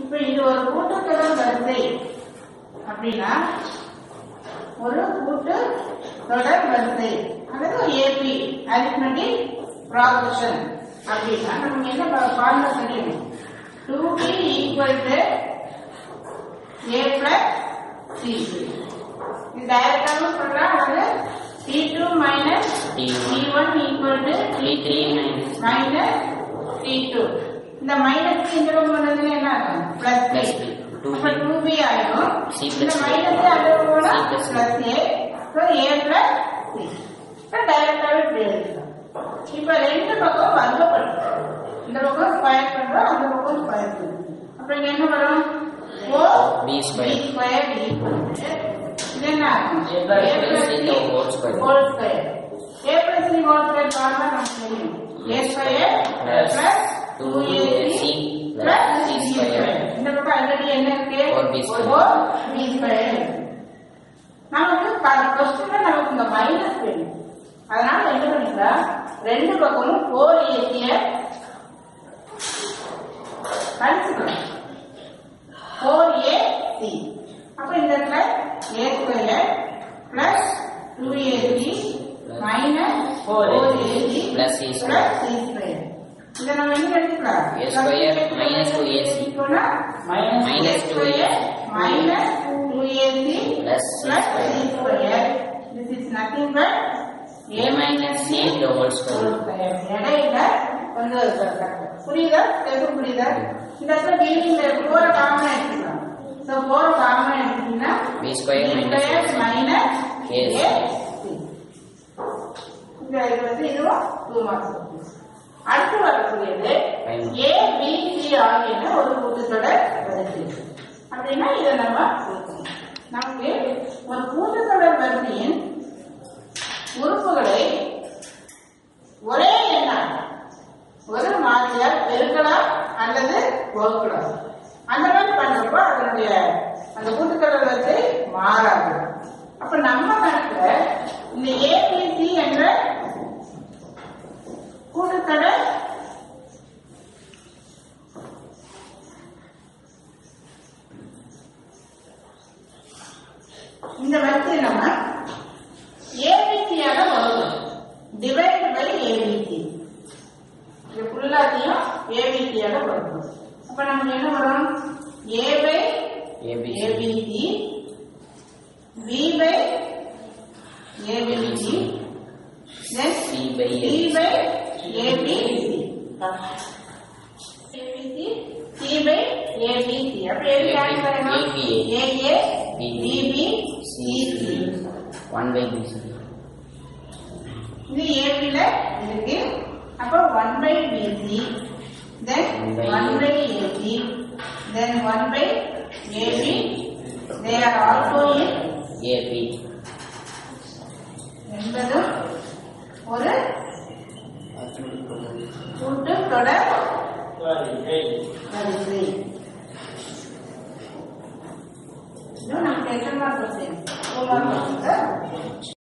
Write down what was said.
இப்ப இது ஒரு கூட்டத்தொடர் வரிசை. அப்படின்னா ஒரு கூட்டு தொடர் வரிசை. அதாவது ஏபி அரித்மெட்டிக் ப்ராக்ரஷன் அப்படின்னா நமக்கு என்ன ஃபார்முலா தெரியும் two B equal to A plus C இது டைரக்டாகவும் சொல்லலாம். அல்லது C two minus C one equal to C three minus C two இந்த மைனஸ் இந்த பக்கம் வந்ததுன்னா என்ன ஆகும் plus Plus B B. 2B. அப்ப டூ பி ஆயிடும் C இந்த plus B. மைனஸ் அது போனா C plus B. Plus A so A plus C இப்போ டைரக்டாகவே இப்படி எழுதிக்கலாம் இப்போ ரெண்டு பக்கம் வர்க்கப்படுத்தும் இந்த பக்கம் ஸ்கொயர் பண்றோம் அந்த பக்கம் ஸ்கொயர் பண்றோம் அப்ப இங்க என்ன வரும் ஓ B square. ஸ்கொயர் ஈக்குவல் இது என்ன ஆகும் A plus C the whole square. Whole square என்ன இருக்கு 4B square. Four B square நமக்கு கொஸ்டின்ல நமக்கு இந்த மைனஸ் வேணும். அதனால என்ன பண்ணிக்கலாம் ரெண்டு பக்கமும் ஃபோர் ஏசிய கழிச்சுக்கலாம் ஃபோர் ஏ சி அப்ப இந்த இடத்துல A square plus two AC minus four AC. Plus C लेना नहीं गणित क्लास ये square minus two A C को ना minus two A minus two A C plus plus A square this is nothing but A minus C double square ಎಡ ಇಲ್ಲ ಒಂದು ಪುರಿದ ತೆಗೆದು ಪುರಿದ ಇದತ್ರ ಗೇನಿಂದ ಫೋರ್ ಕಾಮನ್ ಇರ್ತೀವಿ so four common ಇರ್ತೀನ B square minus K C ಇದು ಟೂ ಮಾರ್ಕ್ಸ್ அடுத்து வரக்கூடியது ஏ பி சி ஆகியன ஒரு கூட்டத்தொடர் வரிசை அப்படின்னா இதை நம்ம கொடுக்கணும். நமக்கு ஒரு கூட்டத்தொடர் வரிசையின் உறுப்புகளை ஒரே எண்ணாக ஒரு மாதிரியால் பெருக்கலாம் அல்லது வகுக்கலாம் அந்த மாதிரி பண்றப்போ அதனுடைய அந்த கூட்டத்தொடர் வரிசை மாறாது. அப்ப நம்ம நாட்டுல இந்த வரிசையை நம்ம ஏபிசியாக வகுக்கணும் டிவைட் பை ஏபிசி இது ஃபுல்லாத்தையும் ஏபிசியாக வகுக்கணும் அப்ப நமக்கு என்ன வரும் A by ABC. ABC B by ABC then C by C ABC. By ABC ABC C by ABC அப்ப எது கேன்சல் பண்ணணும் ABA. AA BB. BB C CC 1 by B square. இது ஏபில இருக்கு அப்ப one by BC then one by AC then one by AB they are also in AP. என்பதும் ஒரு கூட்டு தொடர் los